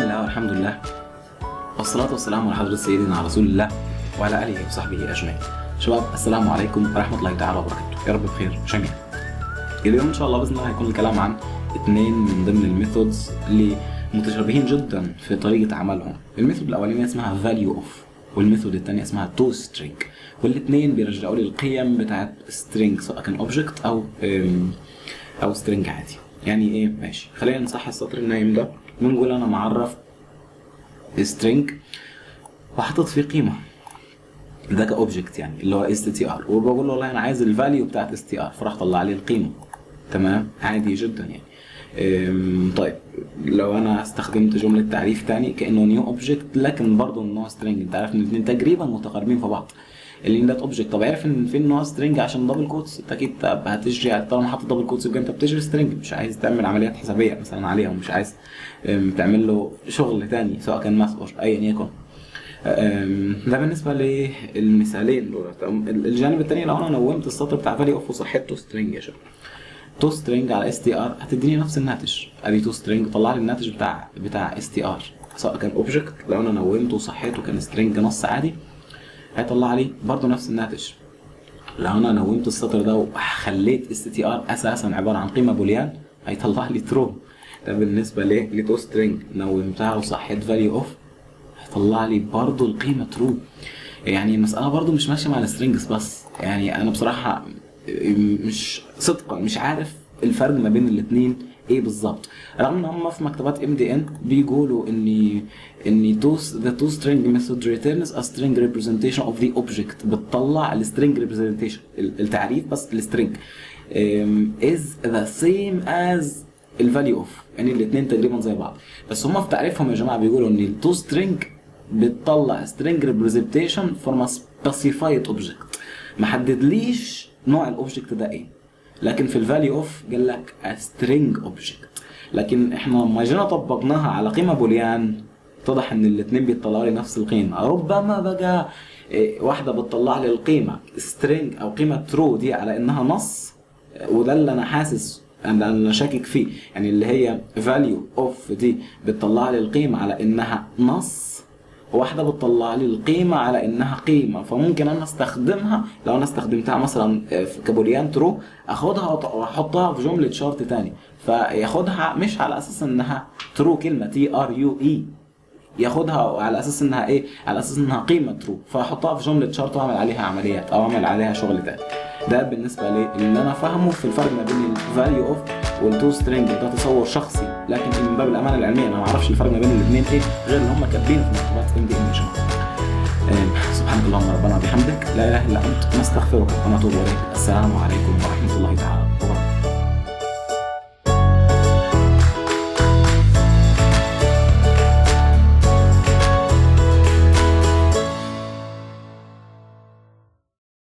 الحمد لله. والصلاة والسلام على حضرة سيدنا رسول الله وعلى آله وصحبه أجمعين. شباب السلام عليكم ورحمة الله تعالى وبركاته. يا رب بخير جميعا. اليوم إن شاء الله بإذن الله هيكون الكلام عن اثنين من ضمن ال methods اللي متشابهين جدا في طريقة عملهم. ال method الأولانية اسمها value of وال method الثانية اسمها to string. والاثنين بيرجعوا لي القيم بتاعت string سواء كان أو أم، أو string عادي. يعني إيه؟ ماشي. خلينا نصحح السطر النايم ده. ونقول أنا معرف string. وحاطط فيه قيمة. ده ك object يعني اللي هو str وبقول له والله أنا عايز ال value بتاعت str فراح طلع لي القيمة. تمام؟ عادي جدا يعني. طيب. لو أنا استخدمت جملة تعريف تاني كأنه new object لكن برضه النوع string أنت عارف إن الاثنين تقريبا متقاربين في بعض. اللي ده object طب عارف إن في نوع string عشان double quotes أنت أكيد هتجري طالما حاطط double quotes يبقى أنت بتجري string مش عايز تعمل عمليات حسابية مثلا عليها ومش عايز تعمل له شغل تاني سواء كان math أو ايا يكن. ده بالنسبة للمثالين؟ الجانب الثاني لو أنا نومت السطر بتاع value of وصحيته string يا شباب. to string على str هتديني نفس الناتج. أدي to string طلع لي الناتج بتاع بتاع str سواء كان object لو أنا نومته وصحيته كان string نص عادي هيطلع لي برضه نفس الناتج. لو أنا نومت السطر ده وخليت str أساسا عبارة عن قيمة boolean هيطلع لي true ده بالنسبة ليه ل to string نومتها وصحيت value of هيطلع لي برضه القيمة true يعني المساله برضه مش ماشيه مع ال strings بس. يعني أنا بصراحة مش صدقا مش عارف الفرق ما بين الاثنين إيه بالظبط رغم إن هم في مكتبات MDN بيقولوا إن إن to the to string method returns a string representation of the object بتطلع ال string representation التعريف بس ال string is the same as ال value of يعني الاثنين تقريبا زي بعض. بس هم في تعريفهم يا جماعة بيقولوا إن ال to string بتطلع representation from a specified object. ما حددليش نوع ال object ده إيه. لكن في ال value of قال لك string object. لكن إحنا لما جينا طبقناها على قيمة boolean اتضح إن الاثنين بيطلعوا لي نفس القيمة. ربما بقى إيه، واحدة بتطلع لي القيمة. string أو قيمة true دي على إنها نص وده اللي أنا حاسس أنا أنا شاكك فيه. يعني اللي هي value of دي بتطلع لي القيمة على إنها نص. واحدة بتطلع لي القيمة على إنها قيمة فممكن أنا أستخدمها لو أنا استخدمتها مثلا في ك boolean true أخدها وأحطها في جملة شرط تاني فياخدها مش على أساس إنها true كلمة T R U E ياخدها على أساس إنها إيه؟ على أساس إنها قيمة true فأحطها في جملة شرط وأعمل عليها عمليات أو أعمل عليها شغل تاني. ده بالنسبة لي اللي أنا فاهمه في الفرق ما بين ال value of وال to string ده تصور شخصي لكن من باب الأمانة العلمية أنا ما أعرفش الفرق ما بين الاثنين إيه غير اللي هم كاتبينه في مكتبات MDN سبحانك اللهم ربنا وبحمدك لا إله إلا أنت نستغفرك ونتوب إليك. السلام عليكم ورحمة الله تعالى.